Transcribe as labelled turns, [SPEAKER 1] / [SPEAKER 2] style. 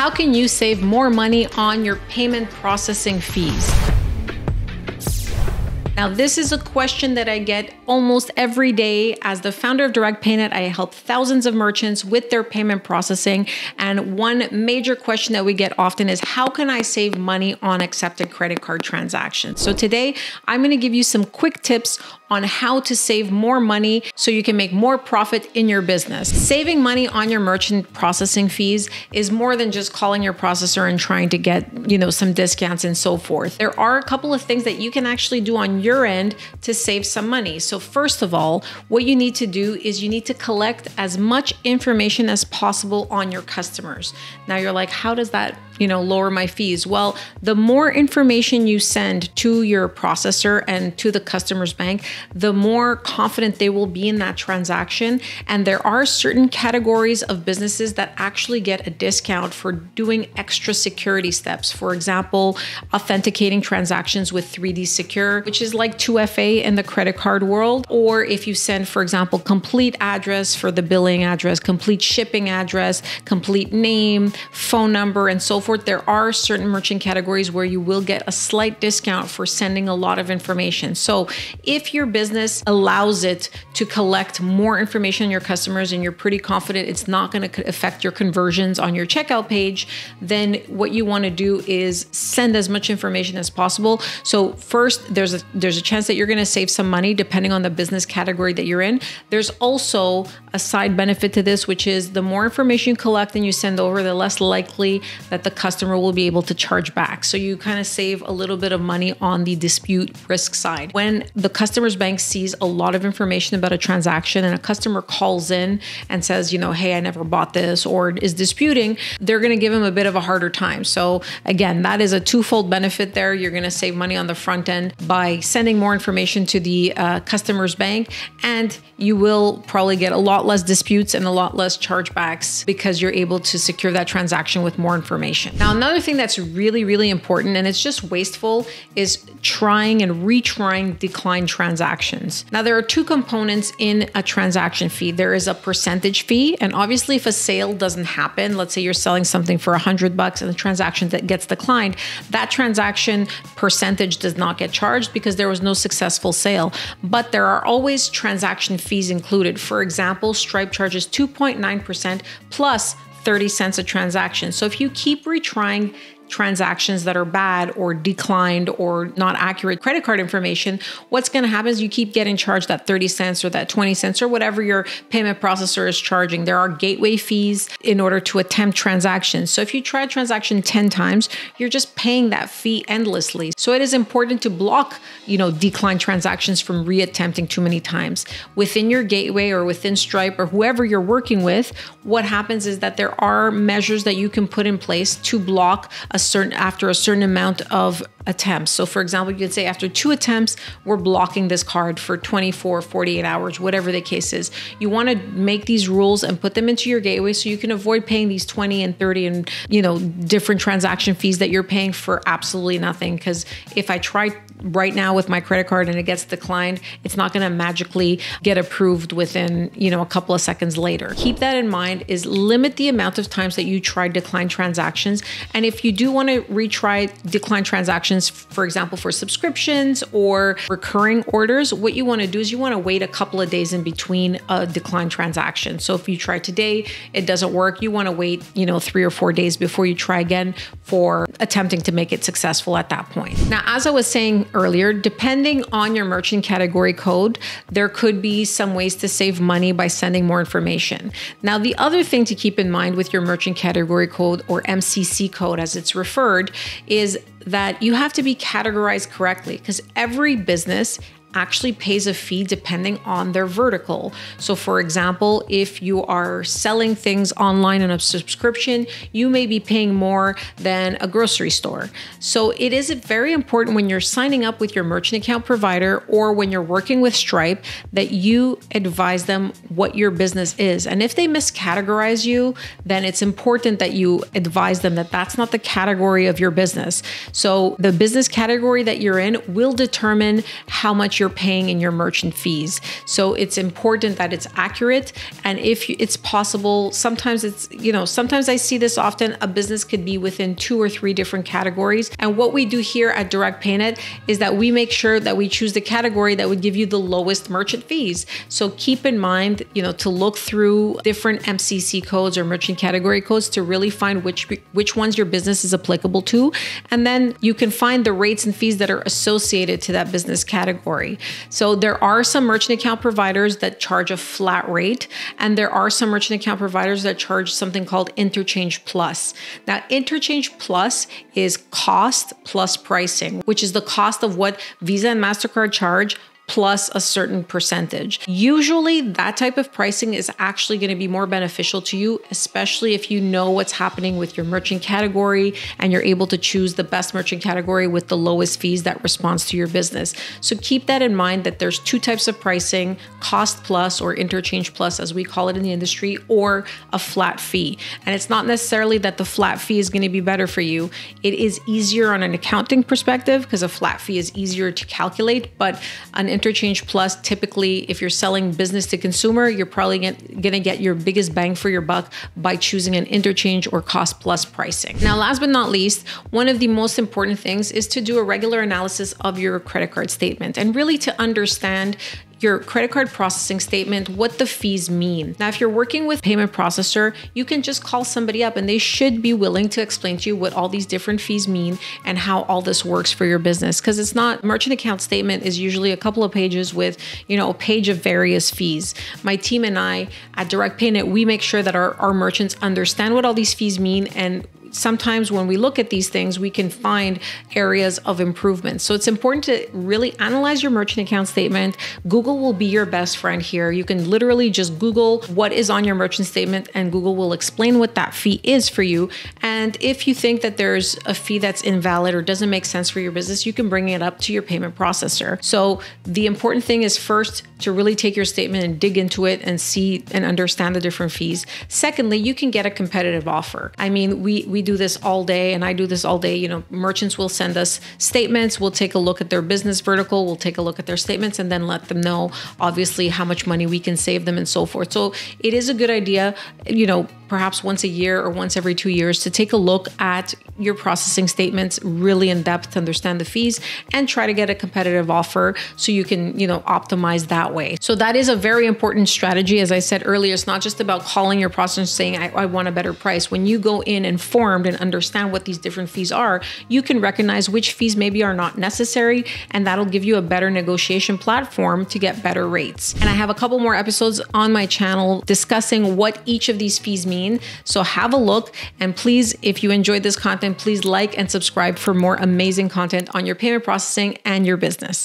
[SPEAKER 1] How can you save more money on your payment processing fees? Now, this is a question that I get almost every day. As the founder of Direct PayNet, I help thousands of merchants with their payment processing. And one major question that we get often is how can I save money on accepted credit card transactions? So, today I'm going to give you some quick tips on how to save more money so you can make more profit in your business. Saving money on your merchant processing fees is more than just calling your processor and trying to get, you know, some discounts and so forth. There are a couple of things that you can actually do on your end to save some money. So first of all, what you need to do is you need to collect as much information as possible on your customers. Now you're like, how does that you know, lower my fees? Well, the more information you send to your processor and to the customer's bank, the more confident they will be in that transaction. And there are certain categories of businesses that actually get a discount for doing extra security steps. For example, authenticating transactions with 3D Secure, which is like 2FA in the credit card world. Or if you send, for example, complete address for the billing address, complete shipping address, complete name, phone number, and so forth there are certain merchant categories where you will get a slight discount for sending a lot of information. So if your business allows it to collect more information on your customers and you're pretty confident it's not going to affect your conversions on your checkout page, then what you want to do is send as much information as possible. So first, there's a there's a chance that you're going to save some money depending on the business category that you're in. There's also a side benefit to this, which is the more information you collect and you send over, the less likely that the customer will be able to charge back. So you kind of save a little bit of money on the dispute risk side. When the customer's bank sees a lot of information about a transaction and a customer calls in and says, you know, hey, I never bought this or is disputing, they're going to give them a bit of a harder time. So again, that is a twofold benefit there. You're going to save money on the front end by sending more information to the uh, customer's bank, and you will probably get a lot less disputes and a lot less chargebacks because you're able to secure that transaction with more information. Now, another thing that's really, really important and it's just wasteful is trying and retrying decline transactions. Now, there are two components in a transaction fee there is a percentage fee, and obviously, if a sale doesn't happen, let's say you're selling something for 100 bucks and the transaction that gets declined, that transaction percentage does not get charged because there was no successful sale. But there are always transaction fees included. For example, Stripe charges 2.9% plus 30 cents a transaction. So if you keep retrying transactions that are bad or declined or not accurate credit card information, what's going to happen is you keep getting charged that 30 cents or that 20 cents or whatever your payment processor is charging. There are gateway fees in order to attempt transactions. So if you try a transaction 10 times, you're just paying that fee endlessly. So it is important to block, you know, declined transactions from reattempting too many times. Within your gateway or within Stripe or whoever you're working with, what happens is that there are measures that you can put in place to block a certain after a certain amount of attempts. So for example, you could say after two attempts, we're blocking this card for 24, 48 hours, whatever the case is. You want to make these rules and put them into your gateway so you can avoid paying these 20 and 30 and, you know, different transaction fees that you're paying for absolutely nothing because if I try right now with my credit card and it gets declined, it's not going to magically get approved within, you know, a couple of seconds later. Keep that in mind is limit the amount of times that you try decline transactions and if you do want to retry decline transactions, for example, for subscriptions or recurring orders, what you want to do is you want to wait a couple of days in between a decline transaction. So if you try today, it doesn't work, you want to wait, you know, three or four days before you try again for attempting to make it successful at that point. Now, as I was saying earlier, depending on your merchant category code, there could be some ways to save money by sending more information. Now, the other thing to keep in mind with your merchant category code or MCC code, as it's referred is that you have to be categorized correctly because every business actually pays a fee depending on their vertical. So, for example, if you are selling things online on a subscription, you may be paying more than a grocery store. So, it is very important when you're signing up with your merchant account provider or when you're working with Stripe that you advise them what your business is. And if they miscategorize you, then it's important that you advise them that that's not the category of your business. So, the business category that you're in will determine how much you're paying in your merchant fees. So it's important that it's accurate. And if it's possible, sometimes it's, you know, sometimes I see this often. A business could be within two or three different categories. And what we do here at Direct PayNet is that we make sure that we choose the category that would give you the lowest merchant fees. So keep in mind, you know, to look through different MCC codes or merchant category codes to really find which which ones your business is applicable to. And then you can find the rates and fees that are associated to that business category. So there are some merchant account providers that charge a flat rate, and there are some merchant account providers that charge something called Interchange Plus. Now, Interchange Plus is cost plus pricing, which is the cost of what Visa and MasterCard charge plus a certain percentage. Usually, that type of pricing is actually going to be more beneficial to you, especially if you know what's happening with your merchant category and you're able to choose the best merchant category with the lowest fees that responds to your business. So keep that in mind that there's two types of pricing cost plus or interchange plus, as we call it in the industry, or a flat fee. And it's not necessarily that the flat fee is going to be better for you. It is easier on an accounting perspective because a flat fee is easier to calculate, but an Interchange Plus, typically, if you're selling business to consumer, you're probably going to get your biggest bang for your buck by choosing an interchange or cost plus pricing. Now, last but not least, one of the most important things is to do a regular analysis of your credit card statement and really to understand your credit card processing statement, what the fees mean. Now, if you're working with payment processor, you can just call somebody up and they should be willing to explain to you what all these different fees mean and how all this works for your business. Because it's not merchant account statement is usually a couple of pages with, you know, a page of various fees. My team and I at Direct PayNet, we make sure that our, our merchants understand what all these fees mean and sometimes when we look at these things, we can find areas of improvement. So it's important to really analyze your merchant account statement. Google will be your best friend here. You can literally just Google what is on your merchant statement, and Google will explain what that fee is for you. And if you think that there's a fee that's invalid or doesn't make sense for your business, you can bring it up to your payment processor. So the important thing is first to really take your statement and dig into it and see and understand the different fees. Secondly, you can get a competitive offer. I mean, we we do this all day and I do this all day. You know, merchants will send us statements, we'll take a look at their business vertical, we'll take a look at their statements and then let them know obviously how much money we can save them and so forth. So it is a good idea, you know, perhaps once a year or once every two years to take a look at your processing statements really in depth to understand the fees and try to get a competitive offer so you can you know optimize that way. So that is a very important strategy. As i said earlier it's not just about calling your processor saying I, I want a better price. When you go in informed and understand what these different fees are you can recognize which fees maybe are not necessary and that'll give you a better negotiation platform to get better rates. And i have a couple more episodes on my channel discussing what each of these fees mean so have a look. And please, if you enjoyed this content, please like and subscribe for more amazing content on your payment processing and your business.